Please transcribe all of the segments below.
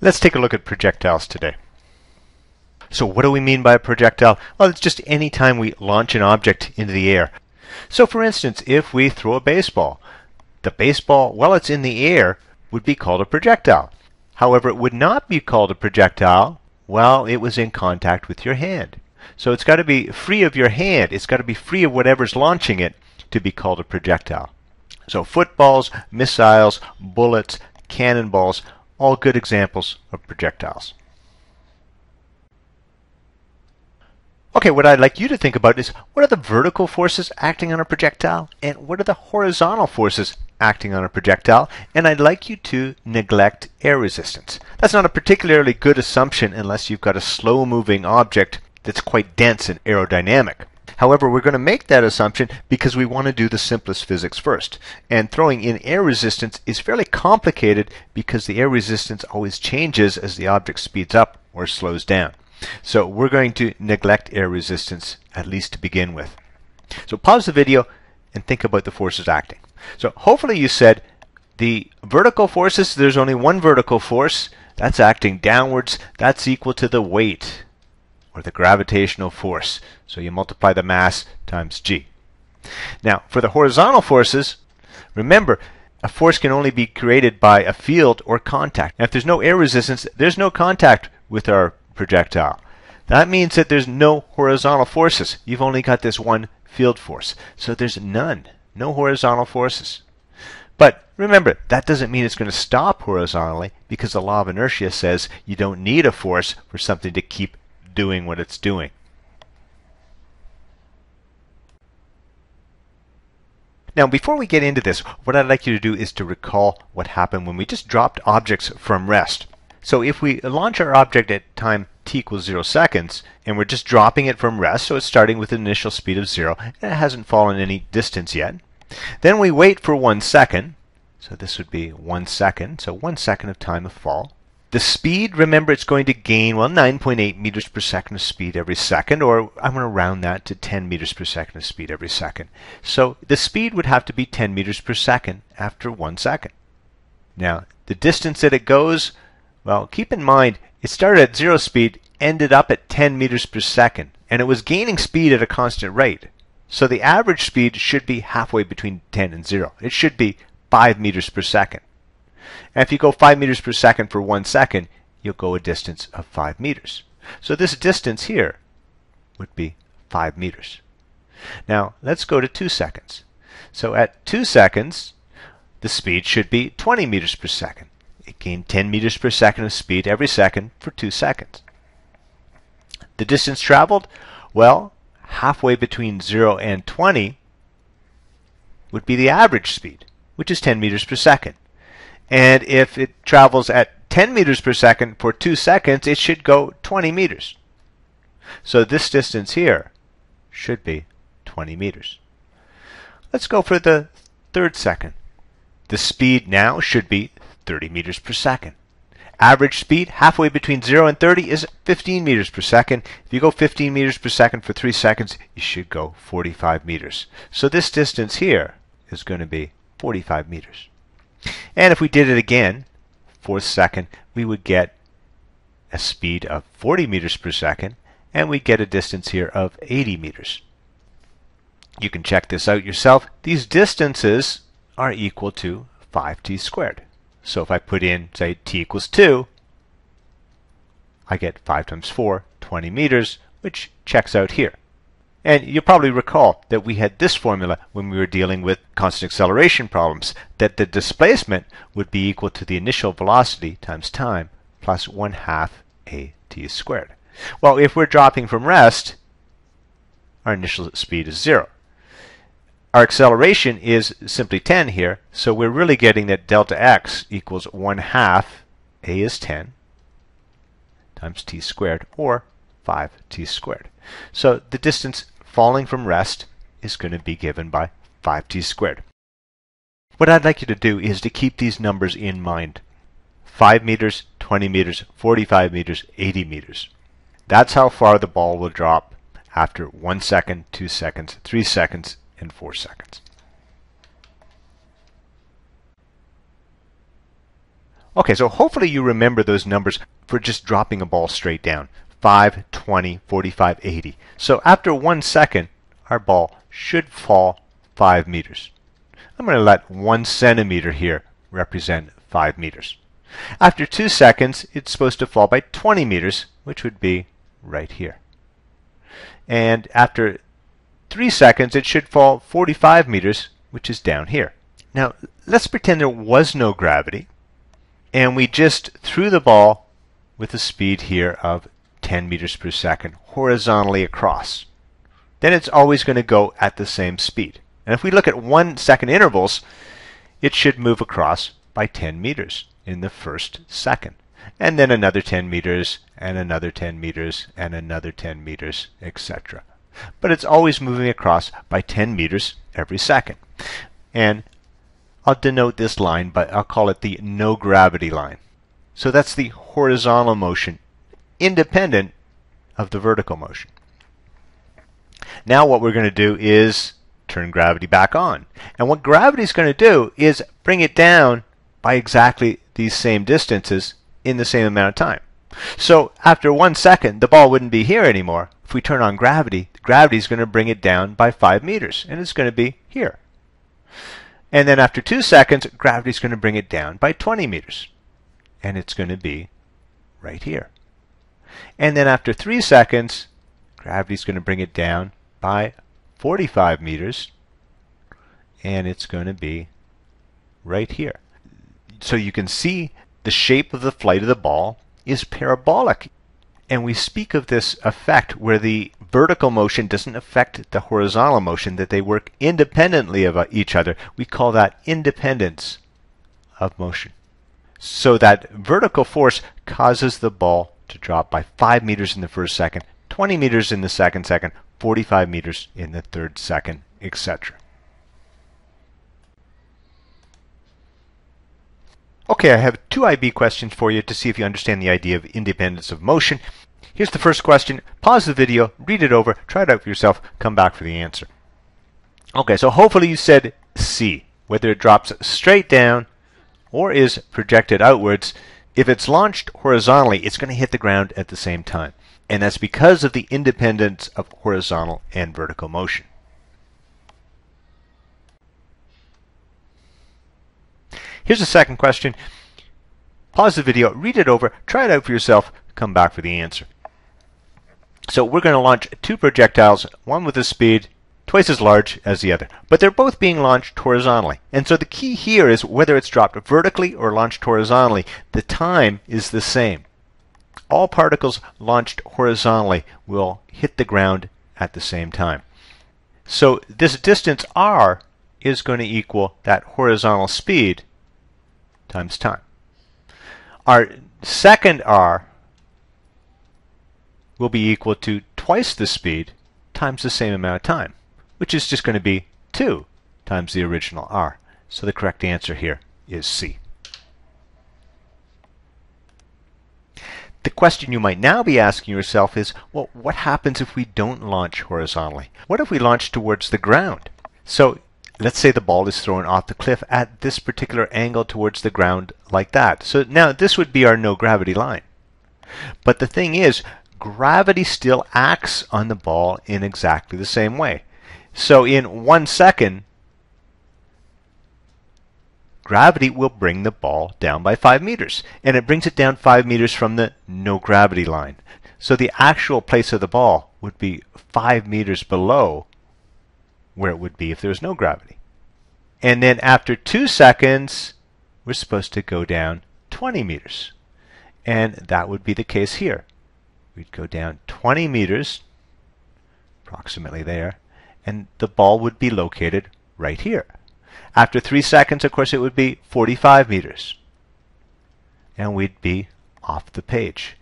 Let's take a look at projectiles today. So what do we mean by a projectile? Well, it's just any time we launch an object into the air. So for instance, if we throw a baseball, the baseball, while it's in the air, would be called a projectile. However, it would not be called a projectile while it was in contact with your hand. So it's got to be free of your hand. It's got to be free of whatever's launching it to be called a projectile. So footballs, missiles, bullets, cannonballs, all good examples of projectiles. Okay, what I'd like you to think about is what are the vertical forces acting on a projectile and what are the horizontal forces acting on a projectile? And I'd like you to neglect air resistance. That's not a particularly good assumption unless you've got a slow moving object that's quite dense and aerodynamic. However, we're going to make that assumption because we want to do the simplest physics first. And throwing in air resistance is fairly complicated because the air resistance always changes as the object speeds up or slows down. So we're going to neglect air resistance, at least to begin with. So pause the video and think about the forces acting. So hopefully you said the vertical forces, there's only one vertical force, that's acting downwards, that's equal to the weight or the gravitational force. So you multiply the mass times g. Now, for the horizontal forces, remember, a force can only be created by a field or contact. And if there's no air resistance, there's no contact with our projectile. That means that there's no horizontal forces. You've only got this one field force. So there's none, no horizontal forces. But remember, that doesn't mean it's going to stop horizontally because the law of inertia says you don't need a force for something to keep doing what it's doing. Now, before we get into this, what I'd like you to do is to recall what happened when we just dropped objects from rest. So if we launch our object at time t equals 0 seconds, and we're just dropping it from rest, so it's starting with an initial speed of 0, and it hasn't fallen any distance yet. Then we wait for 1 second, so this would be 1 second, so 1 second of time of fall. The speed, remember, it's going to gain, well, 9.8 meters per second of speed every second, or I'm going to round that to 10 meters per second of speed every second. So the speed would have to be 10 meters per second after one second. Now, the distance that it goes, well, keep in mind, it started at zero speed, ended up at 10 meters per second, and it was gaining speed at a constant rate. So the average speed should be halfway between 10 and 0. It should be 5 meters per second. And if you go 5 meters per second for one second, you'll go a distance of 5 meters. So this distance here would be 5 meters. Now let's go to 2 seconds. So at 2 seconds, the speed should be 20 meters per second. It gained 10 meters per second of speed every second for 2 seconds. The distance traveled, well, halfway between 0 and 20 would be the average speed, which is 10 meters per second. And if it travels at 10 meters per second for 2 seconds, it should go 20 meters. So this distance here should be 20 meters. Let's go for the third second. The speed now should be 30 meters per second. Average speed halfway between 0 and 30 is 15 meters per second. If you go 15 meters per second for 3 seconds, you should go 45 meters. So this distance here is going to be 45 meters. And if we did it again, fourth second, we would get a speed of 40 meters per second, and we'd get a distance here of 80 meters. You can check this out yourself. These distances are equal to 5t squared. So if I put in, say, t equals 2, I get 5 times 4, 20 meters, which checks out here. And you'll probably recall that we had this formula when we were dealing with constant acceleration problems, that the displacement would be equal to the initial velocity times time plus 1 half a t squared. Well, if we're dropping from rest, our initial speed is 0. Our acceleration is simply 10 here, so we're really getting that delta x equals 1 half, a is 10, times t squared, or 5t squared. So the distance falling from rest is going to be given by 5t squared. What I'd like you to do is to keep these numbers in mind. 5 meters, 20 meters, 45 meters, 80 meters. That's how far the ball will drop after 1 second, 2 seconds, 3 seconds, and 4 seconds. Okay, so hopefully you remember those numbers for just dropping a ball straight down. 5, 20, 45, 80. So after one second, our ball should fall 5 meters. I'm going to let 1 centimeter here represent 5 meters. After 2 seconds, it's supposed to fall by 20 meters, which would be right here. And after 3 seconds, it should fall 45 meters, which is down here. Now, let's pretend there was no gravity, and we just threw the ball with a speed here of 10 meters per second horizontally across. Then it's always going to go at the same speed. And if we look at one second intervals, it should move across by 10 meters in the first second. And then another 10 meters, and another 10 meters, and another 10 meters, etc. But it's always moving across by 10 meters every second. And I'll denote this line, but I'll call it the no gravity line. So that's the horizontal motion, independent of the vertical motion. Now what we're going to do is turn gravity back on. And what gravity is going to do is bring it down by exactly these same distances in the same amount of time. So after one second, the ball wouldn't be here anymore. If we turn on gravity, gravity is going to bring it down by 5 meters, and it's going to be here. And then after two seconds, gravity is going to bring it down by 20 meters. And it's going to be right here. And then after three seconds, gravity's going to bring it down by 45 meters. And it's going to be right here. So you can see the shape of the flight of the ball is parabolic. And we speak of this effect where the vertical motion doesn't affect the horizontal motion, that they work independently of uh, each other. We call that independence of motion. So that vertical force causes the ball to drop by 5 meters in the first second, 20 meters in the second second, 45 meters in the third second, etc. Okay, I have two IB questions for you to see if you understand the idea of independence of motion. Here's the first question. Pause the video, read it over, try it out for yourself, come back for the answer. Okay, so hopefully you said C, whether it drops straight down or is projected outwards. If it's launched horizontally, it's going to hit the ground at the same time. And that's because of the independence of horizontal and vertical motion. Here's the second question. Pause the video, read it over, try it out for yourself, come back for the answer. So we're going to launch two projectiles, one with a speed twice as large as the other. But they're both being launched horizontally. And so the key here is whether it's dropped vertically or launched horizontally, the time is the same. All particles launched horizontally will hit the ground at the same time. So this distance r is going to equal that horizontal speed times time. Our second r will be equal to twice the speed times the same amount of time, which is just going to be 2 times the original r. So the correct answer here is C. The question you might now be asking yourself is, well, what happens if we don't launch horizontally? What if we launch towards the ground? So let's say the ball is thrown off the cliff at this particular angle towards the ground like that. So now this would be our no gravity line. But the thing is, gravity still acts on the ball in exactly the same way. So in one second, gravity will bring the ball down by 5 meters. And it brings it down 5 meters from the no gravity line. So the actual place of the ball would be 5 meters below where it would be if there was no gravity. And then after 2 seconds, we're supposed to go down 20 meters. And that would be the case here. We'd go down 20 meters, approximately there, and the ball would be located right here. After three seconds, of course, it would be 45 meters. And we'd be off the page.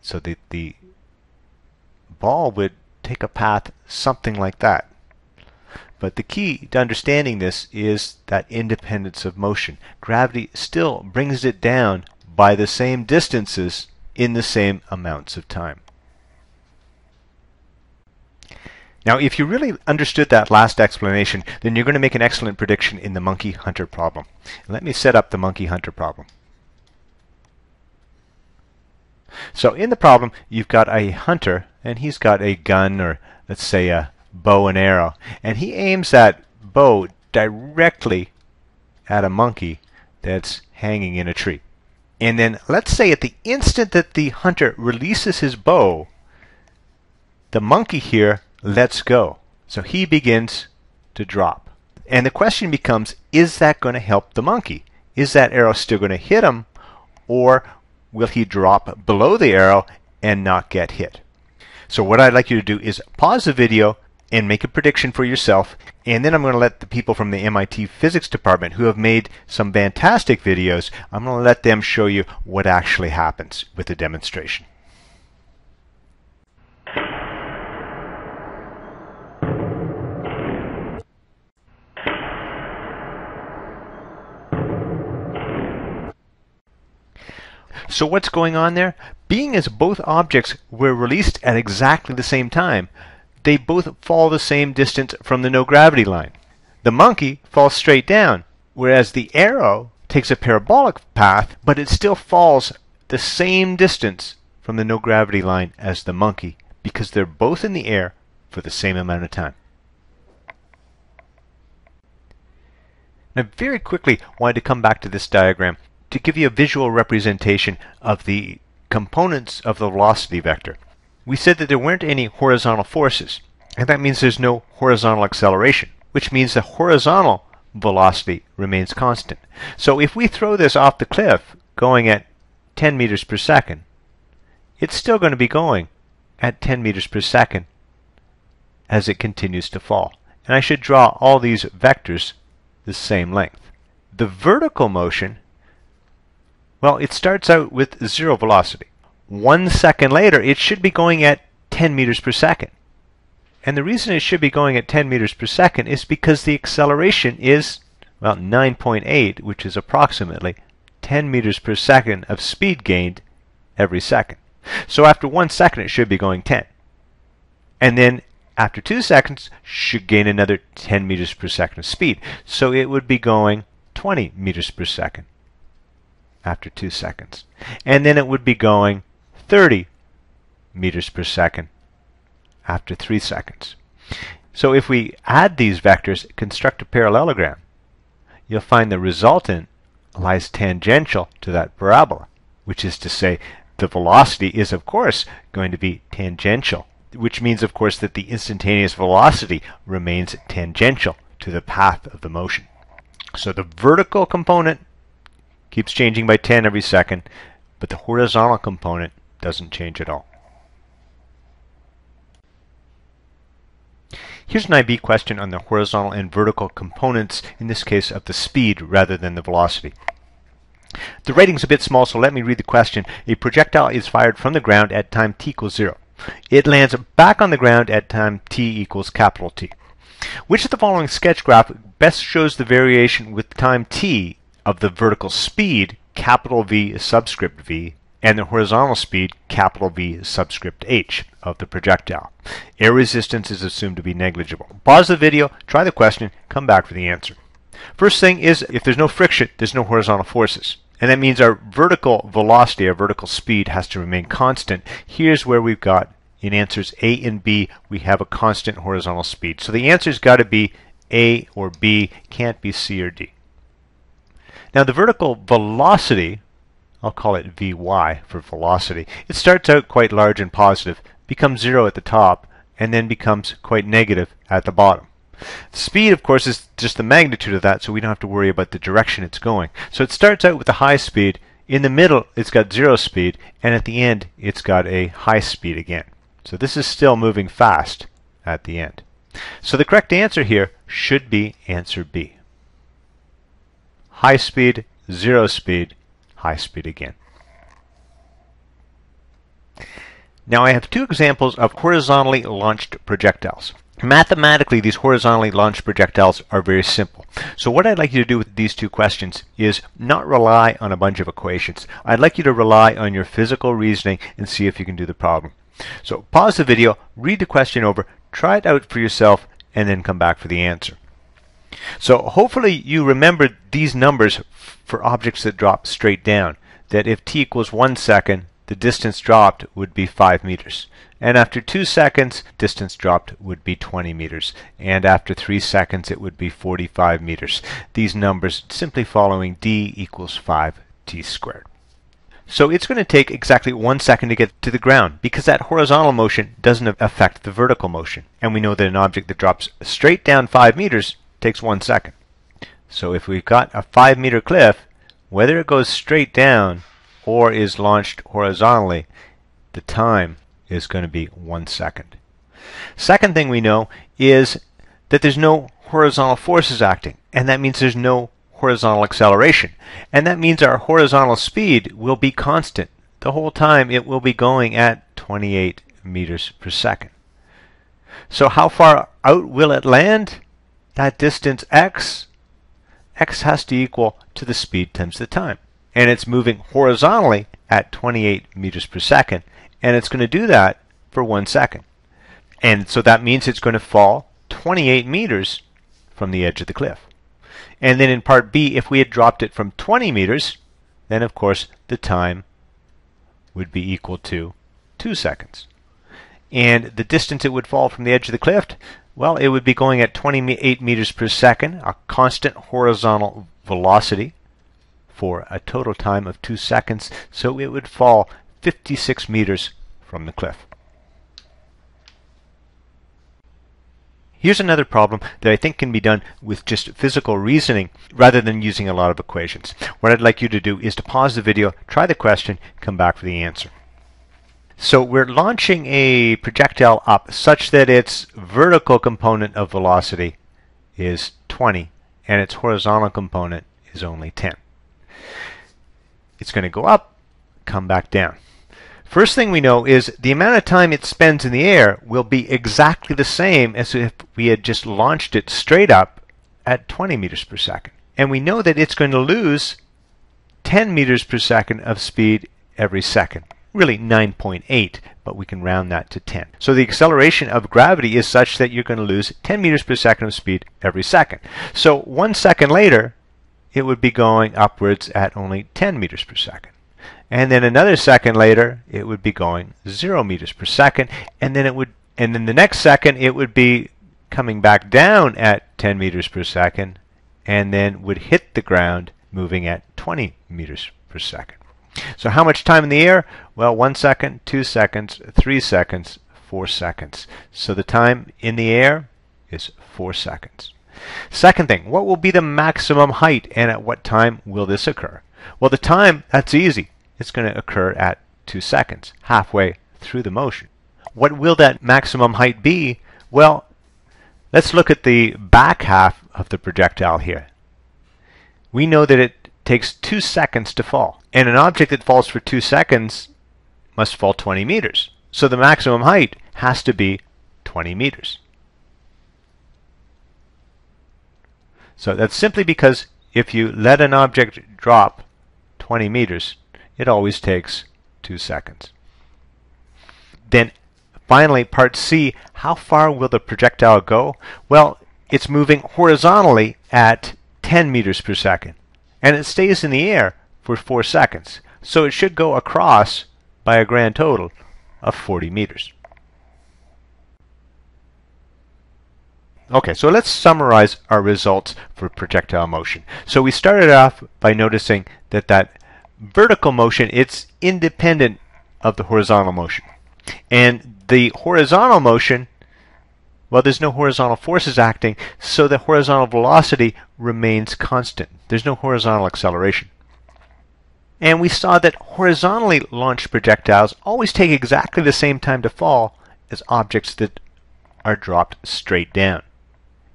So the, the ball would take a path something like that. But the key to understanding this is that independence of motion. Gravity still brings it down by the same distances in the same amounts of time. Now, if you really understood that last explanation, then you're going to make an excellent prediction in the monkey hunter problem. Let me set up the monkey hunter problem. So in the problem, you've got a hunter, and he's got a gun, or let's say a bow and arrow, and he aims that bow directly at a monkey that's hanging in a tree. And then let's say at the instant that the hunter releases his bow, the monkey here lets go. So he begins to drop. And the question becomes, is that going to help the monkey? Is that arrow still going to hit him? Or will he drop below the arrow and not get hit? So what I'd like you to do is pause the video and make a prediction for yourself. And then I'm going to let the people from the MIT physics department who have made some fantastic videos, I'm going to let them show you what actually happens with the demonstration. So what's going on there? Being as both objects were released at exactly the same time, they both fall the same distance from the no gravity line. The monkey falls straight down, whereas the arrow takes a parabolic path, but it still falls the same distance from the no gravity line as the monkey because they're both in the air for the same amount of time. Now very quickly wanted to come back to this diagram to give you a visual representation of the components of the velocity vector we said that there weren't any horizontal forces, and that means there's no horizontal acceleration, which means the horizontal velocity remains constant. So if we throw this off the cliff going at 10 meters per second, it's still going to be going at 10 meters per second as it continues to fall. And I should draw all these vectors the same length. The vertical motion, well, it starts out with zero velocity one second later, it should be going at 10 meters per second. And the reason it should be going at 10 meters per second is because the acceleration is, well, 9.8, which is approximately 10 meters per second of speed gained every second. So after one second, it should be going 10. And then after two seconds, should gain another 10 meters per second of speed. So it would be going 20 meters per second after two seconds. And then it would be going 30 meters per second after 3 seconds. So if we add these vectors, construct a parallelogram, you'll find the resultant lies tangential to that parabola, which is to say the velocity is of course going to be tangential, which means of course that the instantaneous velocity remains tangential to the path of the motion. So the vertical component keeps changing by 10 every second, but the horizontal component doesn't change at all. Here's an IB question on the horizontal and vertical components, in this case of the speed rather than the velocity. The rating's a bit small, so let me read the question. A projectile is fired from the ground at time t equals 0. It lands back on the ground at time t equals capital T. Which of the following sketch graph best shows the variation with time t of the vertical speed, capital V subscript v, and the horizontal speed, capital V subscript h, of the projectile. Air resistance is assumed to be negligible. Pause the video, try the question, come back for the answer. First thing is, if there's no friction, there's no horizontal forces. And that means our vertical velocity, our vertical speed, has to remain constant. Here's where we've got, in answers A and B, we have a constant horizontal speed. So the answer's got to be A or B, can't be C or D. Now the vertical velocity, I'll call it Vy for velocity. It starts out quite large and positive, becomes zero at the top, and then becomes quite negative at the bottom. Speed, of course, is just the magnitude of that, so we don't have to worry about the direction it's going. So it starts out with a high speed, in the middle it's got zero speed, and at the end it's got a high speed again. So this is still moving fast at the end. So the correct answer here should be answer B. High speed, zero speed, high speed again. Now I have two examples of horizontally launched projectiles. Mathematically, these horizontally launched projectiles are very simple. So what I'd like you to do with these two questions is not rely on a bunch of equations. I'd like you to rely on your physical reasoning and see if you can do the problem. So pause the video, read the question over, try it out for yourself, and then come back for the answer. So hopefully you remember these numbers for objects that drop straight down, that if t equals 1 second, the distance dropped would be 5 meters. And after 2 seconds, distance dropped would be 20 meters. And after 3 seconds, it would be 45 meters. These numbers simply following d equals 5t squared. So it's going to take exactly one second to get to the ground because that horizontal motion doesn't affect the vertical motion. And we know that an object that drops straight down 5 meters takes one second. So if we've got a 5 meter cliff, whether it goes straight down or is launched horizontally, the time is going to be one second. Second thing we know is that there's no horizontal forces acting, and that means there's no horizontal acceleration. And that means our horizontal speed will be constant. The whole time it will be going at 28 meters per second. So how far out will it land? That distance x, x has to equal to the speed times the time. And it's moving horizontally at 28 meters per second. And it's going to do that for one second. And so that means it's going to fall 28 meters from the edge of the cliff. And then in part B, if we had dropped it from 20 meters, then of course the time would be equal to 2 seconds. And the distance it would fall from the edge of the cliff, well, it would be going at 28 meters per second, a constant horizontal velocity for a total time of 2 seconds, so it would fall 56 meters from the cliff. Here's another problem that I think can be done with just physical reasoning rather than using a lot of equations. What I'd like you to do is to pause the video, try the question, come back for the answer. So we're launching a projectile up such that its vertical component of velocity is 20 and its horizontal component is only 10. It's going to go up, come back down. First thing we know is the amount of time it spends in the air will be exactly the same as if we had just launched it straight up at 20 meters per second. And we know that it's going to lose 10 meters per second of speed every second. Really 9.8, but we can round that to 10. So the acceleration of gravity is such that you're going to lose 10 meters per second of speed every second. So one second later, it would be going upwards at only 10 meters per second. And then another second later, it would be going 0 meters per second. And then it would, and then the next second, it would be coming back down at 10 meters per second, and then would hit the ground moving at 20 meters per second. So how much time in the air? Well, one second, two seconds, three seconds, four seconds. So the time in the air is four seconds. Second thing, what will be the maximum height and at what time will this occur? Well, the time, that's easy it's going to occur at 2 seconds, halfway through the motion. What will that maximum height be? Well, let's look at the back half of the projectile here. We know that it takes 2 seconds to fall, and an object that falls for 2 seconds must fall 20 meters. So the maximum height has to be 20 meters. So that's simply because if you let an object drop 20 meters, it always takes two seconds. Then finally, part C, how far will the projectile go? Well, it's moving horizontally at 10 meters per second, and it stays in the air for 4 seconds. So it should go across by a grand total of 40 meters. Okay, so let's summarize our results for projectile motion. So we started off by noticing that that vertical motion, it's independent of the horizontal motion. And the horizontal motion, well, there's no horizontal forces acting, so the horizontal velocity remains constant. There's no horizontal acceleration. And we saw that horizontally launched projectiles always take exactly the same time to fall as objects that are dropped straight down.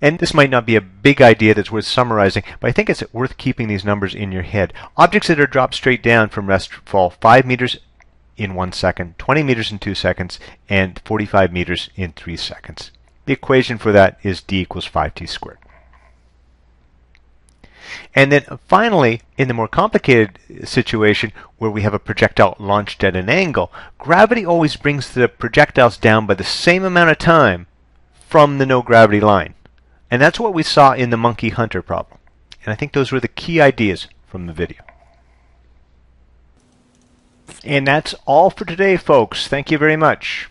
And this might not be a big idea that's worth summarizing, but I think it's worth keeping these numbers in your head. Objects that are dropped straight down from rest fall 5 meters in 1 second, 20 meters in 2 seconds, and 45 meters in 3 seconds. The equation for that is d equals 5t squared. And then finally, in the more complicated situation where we have a projectile launched at an angle, gravity always brings the projectiles down by the same amount of time from the no gravity line. And that's what we saw in the monkey hunter problem. And I think those were the key ideas from the video. And that's all for today, folks. Thank you very much.